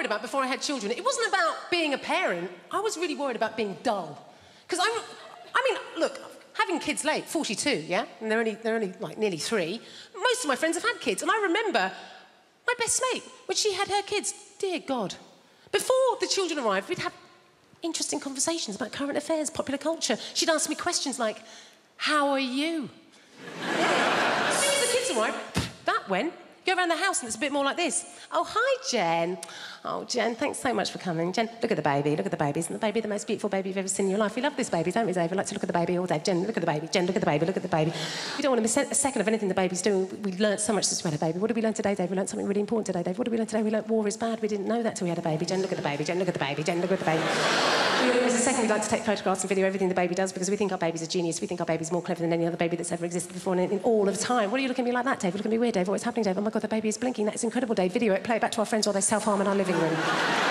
worried about before I had children, it wasn't about being a parent. I was really worried about being dull. Because I, I mean, look, having kids late, 42, yeah? And they're only, they're only like nearly three. Most of my friends have had kids. And I remember my best mate, when she had her kids, dear God. Before the children arrived, we'd have interesting conversations about current affairs, popular culture. She'd ask me questions like, How are you? as soon as the kids arrived, that went. Go around the house and it's a bit more like this. Oh, hi, Jen. Oh, Jen, thanks so much for coming. Jen, look at the baby. Look at the baby. Isn't the baby the most beautiful baby you've ever seen in your life? We love this baby, don't we, Dave? We like to look at the baby all day. Jen, look at the baby. Jen, look at the baby. Look at the baby. We don't want to miss a second of anything the baby's doing. We learnt so much since we had a baby. What did we learn today, Dave? We learnt something really important today, Dave. What did we learn today? We learnt war is bad. We didn't know that till we had a baby. Jen, look at the baby. Jen, look at the baby. Jen, look at the baby. There's a second we'd like to take photographs and video everything the baby does because we think our baby's a genius. We think our baby's more clever than any other baby that's ever existed before in, in all of time. What are you looking at me like that, Dave? Look at me weird, Dave. What's happening, Dave? Oh my God, the baby is blinking. That's incredible, Dave. Video it, play it back to our friends while they self harm in our living room.